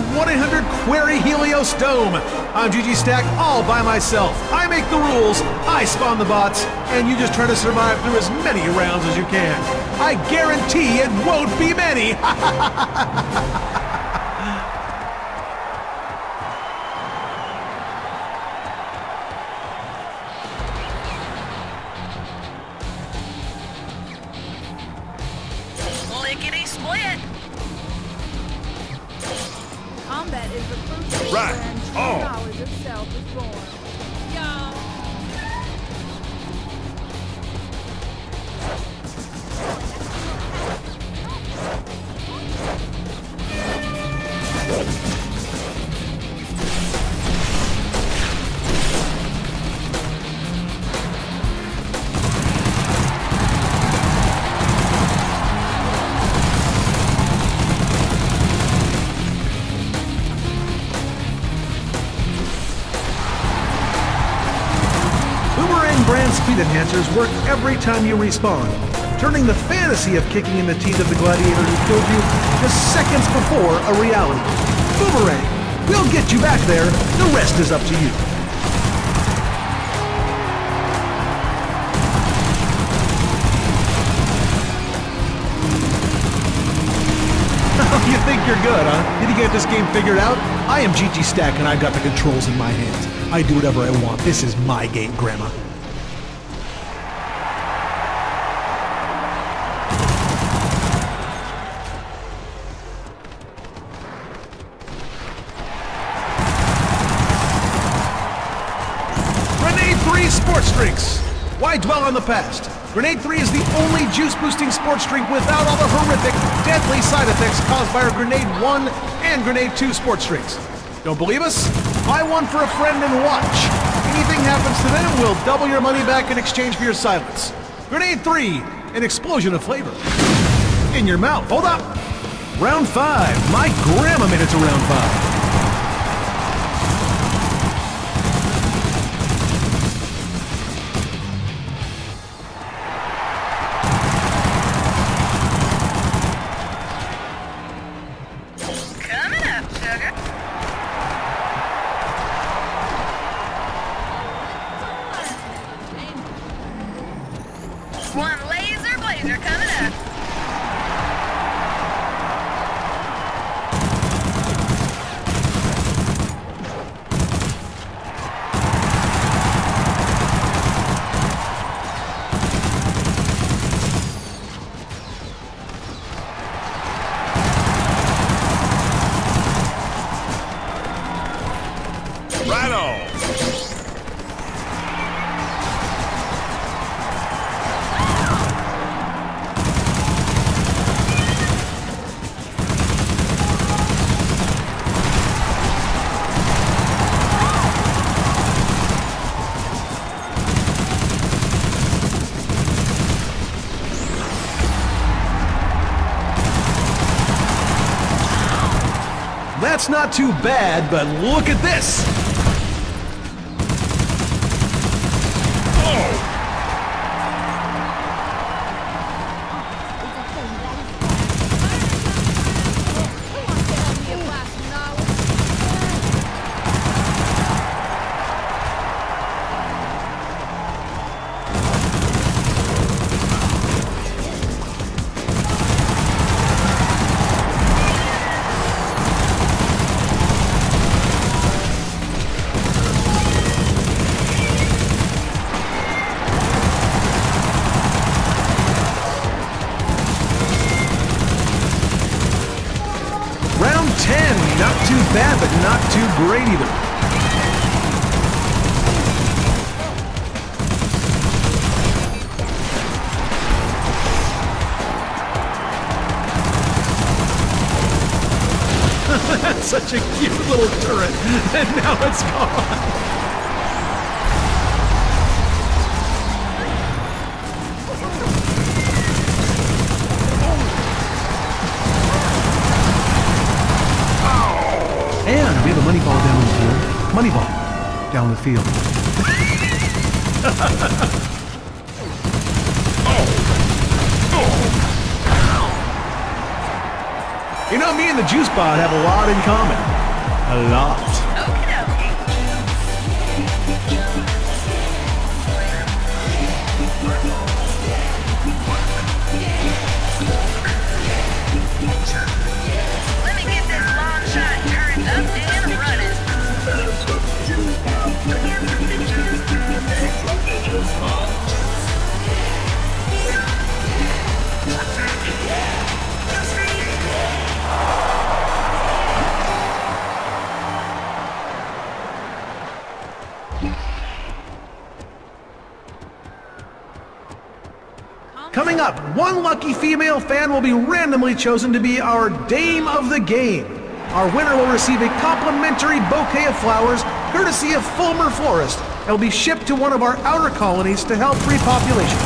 1-800 Query Helios Dome. I'm GG Stack all by myself. I make the rules, I spawn the bots, and you just try to survive through as many rounds as you can. I guarantee it won't be many. work every time you respawn, turning the fantasy of kicking in the teeth of the gladiator who killed you just seconds before a reality. Boomerang, we'll get you back there. The rest is up to you. you think you're good, huh? Did you get this game figured out? I am GG Stack and I've got the controls in my hands. I do whatever I want. This is my game, Grandma. Why dwell on the past? Grenade 3 is the only juice boosting sports drink without all the horrific, deadly side effects caused by our Grenade 1 and Grenade 2 sports drinks. Don't believe us? Buy one for a friend and watch. If Anything happens to them, we'll double your money back in exchange for your silence. Grenade 3, an explosion of flavor. In your mouth. Hold up. Round 5. My grandma made it to round 5. That's not too bad, but look at this! Great either. That's such a cute little turret, and now it's gone. Down the field. You know, me and the Juice Pod have a lot in common. A lot. One lucky female fan will be randomly chosen to be our Dame of the Game. Our winner will receive a complimentary bouquet of flowers courtesy of Fulmer Florist and will be shipped to one of our outer colonies to help repopulation.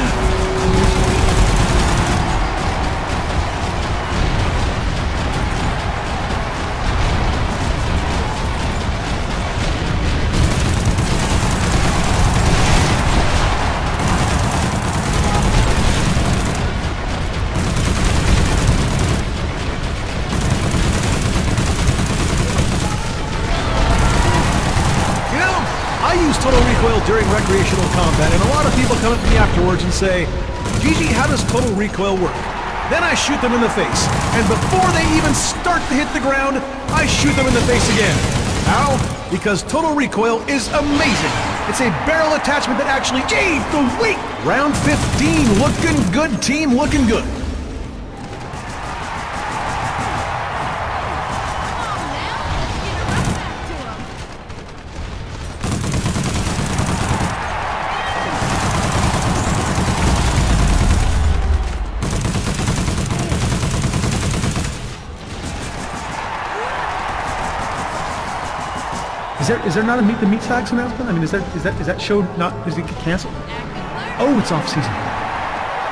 Recoil during recreational combat, and a lot of people come up to me afterwards and say, Gigi, how does Total Recoil work? Then I shoot them in the face, and before they even start to hit the ground, I shoot them in the face again. How? Because Total Recoil is amazing. It's a barrel attachment that actually, gave the weight! Round 15, looking good, team, looking good. Is there is there not a meet the meat stacks announcement? I mean, is that is that is that show not is it canceled? Oh, it's off season.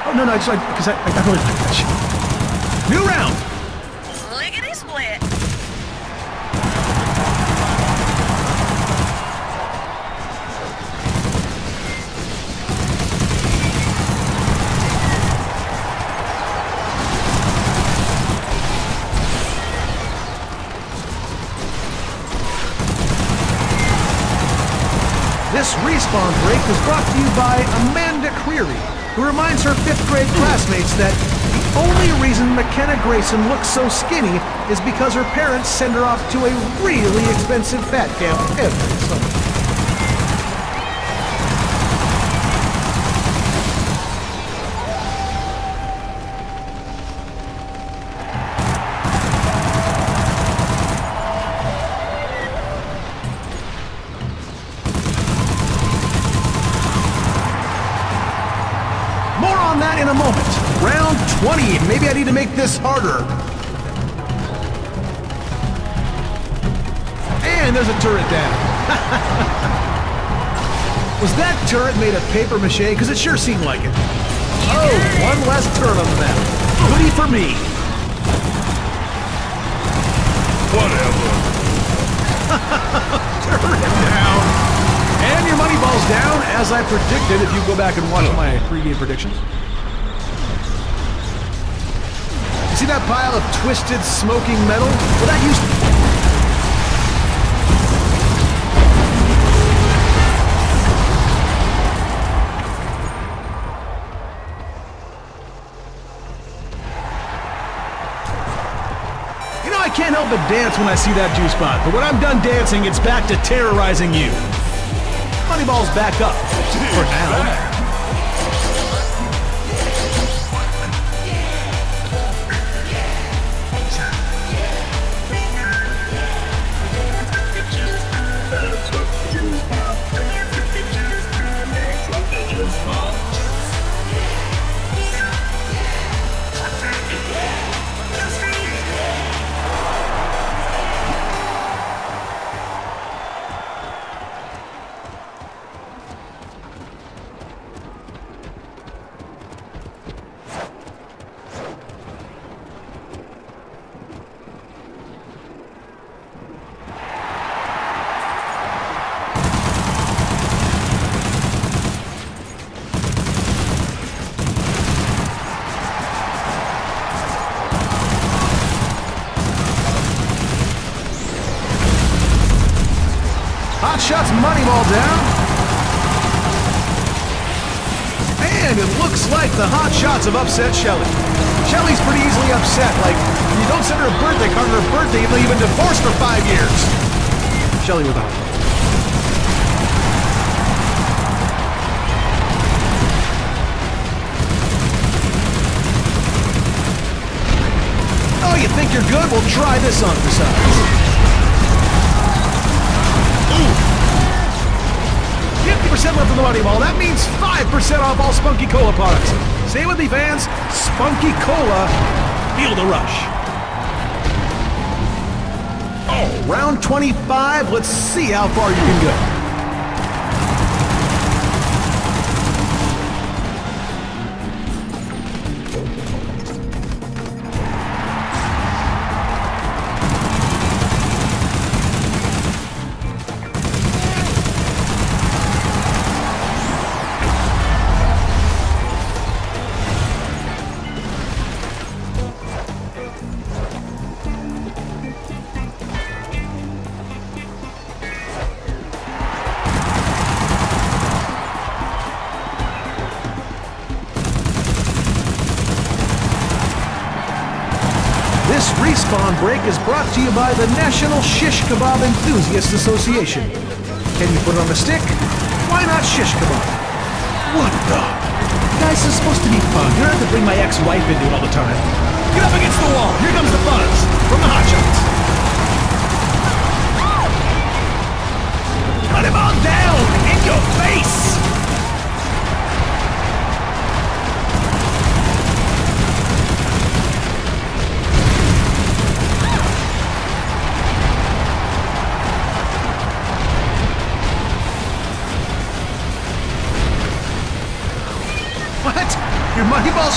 Oh no no, it's like because I, I really like that show. New round. This respawn break is brought to you by Amanda Creary, who reminds her fifth grade classmates that the only reason McKenna Grayson looks so skinny is because her parents send her off to a really expensive fat camp every summer. In a moment. Round 20. Maybe I need to make this harder. And there's a turret down. Was that turret made of paper mache? Because it sure seemed like it. Oh, one less turret on the map. Goodie for me. Whatever. Turret down. And your money ball's down, as I predicted if you go back and watch oh. my pregame predictions. See that pile of twisted, smoking metal? Well, that used You know, I can't help but dance when I see that juice spot, but when I'm done dancing, it's back to terrorizing you. Moneyball's back up. For now. Hot shots Moneyball down. And it looks like the Hot Shots have upset Shelly. Shelly's pretty easily upset. Like, you don't send her a birthday card on her birthday even though you've been divorced for five years. Shelly with a. Oh, you think you're good? We'll try this on for size. Left in the money ball. That means 5% off all Spunky Cola products. Say with me, fans. Spunky Cola. Feel the rush. Oh, round 25. Let's see how far you can go. Respawn break is brought to you by the National Shish Kebab Enthusiasts Association. Can you put on a stick? Why not shish kebab? What the? Guys, this is supposed to be fun. You don't have to bring my ex-wife into it all the time. Get up against the wall. Here comes the buzz from the Hot Shots. Cut him all down in your face.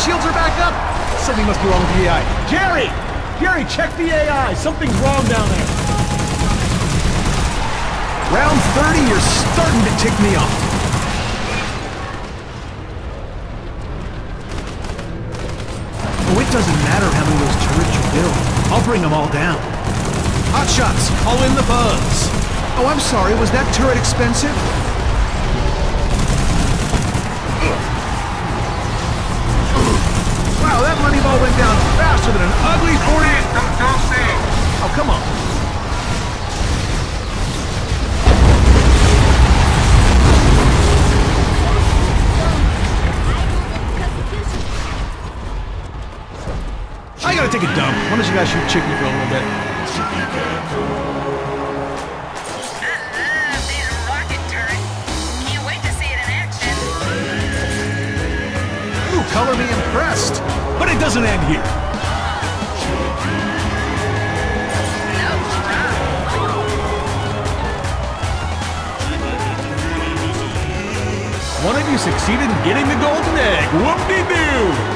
Shields are back up? Something must be wrong with the AI. Jerry! Jerry, check the AI. Something's wrong down there. Round 30, you're starting to tick me off. Oh, it doesn't matter how many of those turrets you build. I'll bring them all down. Hot shots, call in the buzz. Oh, I'm sorry, was that turret expensive? Wow, that money ball went down faster than an ugly 40. Oh, come on. I gotta take a dump. Why don't you guys shoot chicken for a little bit? Color me impressed. But it doesn't end here. One of you succeeded in getting the golden egg. Whoop-de-doo!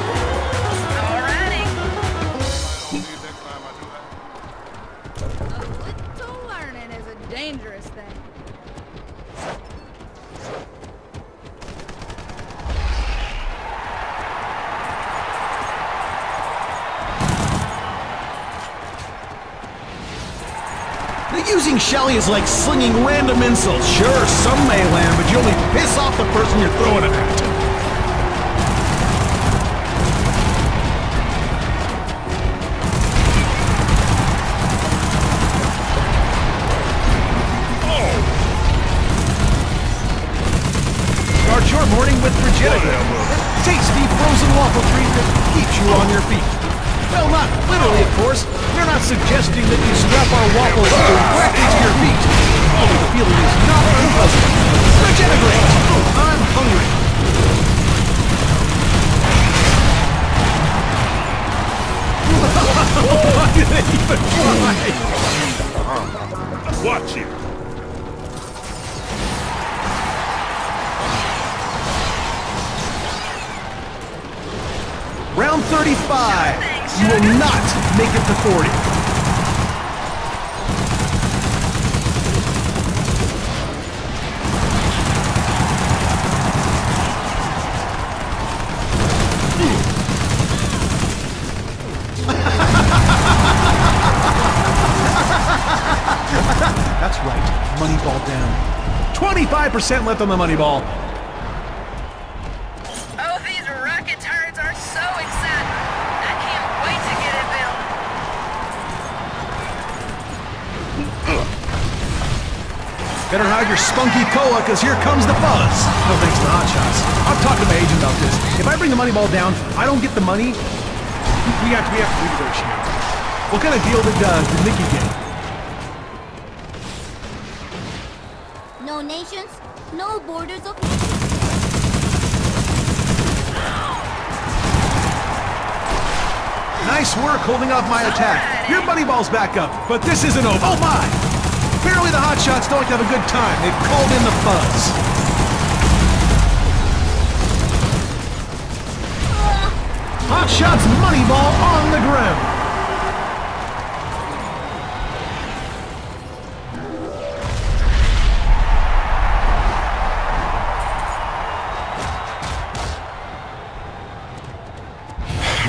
Like slinging random insults. Sure, some may land, but you only piss off the person you're throwing it at. Start your morning with Frigidica. Tasty frozen waffle treat that keeps you on your feet. Well, not literally, of course. We're not suggesting that you strap our waffles directly to your feet. Only the feeling is not unpleasant. Regenerate! I'm hungry. Why did they even try? Watch it. Round 35. You will not make it to 40. That's right. Money ball down. 25% left on the money Better hide your spunky cola, because here comes the buzz. No thanks to the hot shots. I've talked to my agent about this. If I bring the money ball down, I don't get the money. We have to, we have to renegotiate. What kind of deal did, uh, did Nikki get? No nations, no borders of Nice work holding off my attack. Your money ball's back up, but this isn't over. Oh my! Apparently the hotshots don't have a good time. They've called in the fuzz. Hotshots money ball on the ground.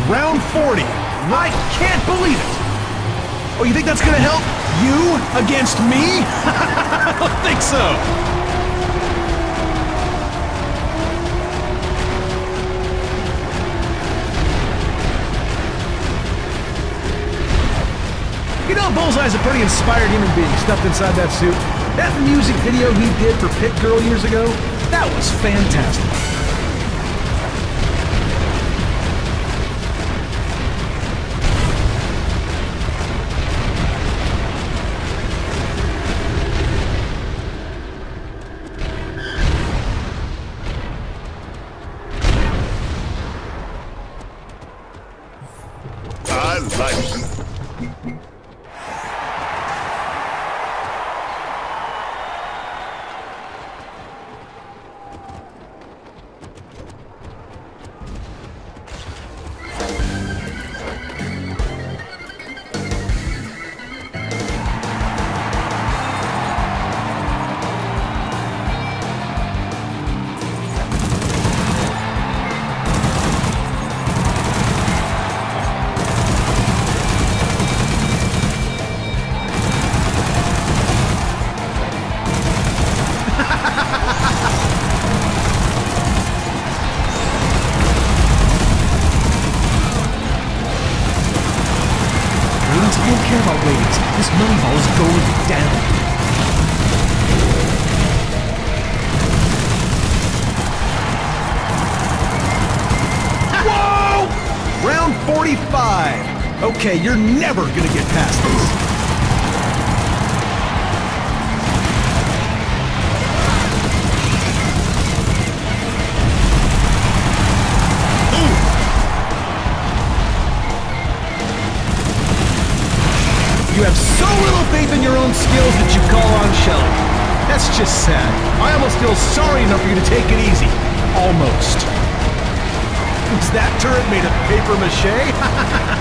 Round 40. I can't believe it. Oh, you think that's gonna help? You against me? I don't think so. You know, Bullseye's a pretty inspired human being stuffed inside that suit. That music video he did for Pit Girl years ago, that was fantastic. I This money ball is going down. Whoa! Round 45. Okay, you're never gonna get past this. You have so little faith in your own skills that you call on Shelly. That's just sad. I almost feel sorry enough for you to take it easy. Almost. Was that turret made of paper mache?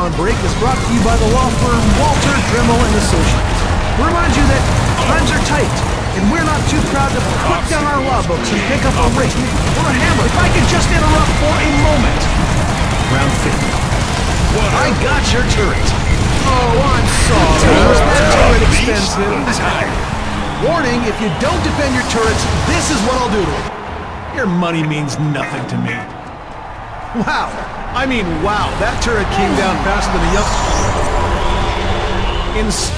Respawn break is brought to you by the law firm Walter Dremel and Associates. We remind you that times are tight, and we're not too proud to put down our law books and pick up a rake or a hammer. If I could just interrupt for a moment. Round 50. I got your turret. Oh, I'm sorry. Was that turret expensive? Warning, if you don't defend your turrets, this is what I'll do to it. Your money means nothing to me. Wow. I mean, wow. That turret came down faster than a young... Ins...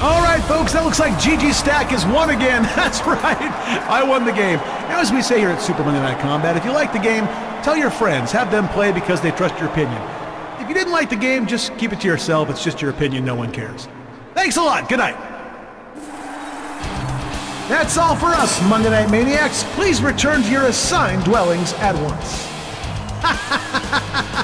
All right, folks, that looks like Gigi Stack has won again. That's right. I won the game. Now, as we say here at Super Monday Night Combat, if you like the game, tell your friends. Have them play because they trust your opinion. If you didn't like the game, just keep it to yourself. It's just your opinion. No one cares. Thanks a lot. Good night. That's all for us, Monday Night Maniacs. Please return to your assigned dwellings at once.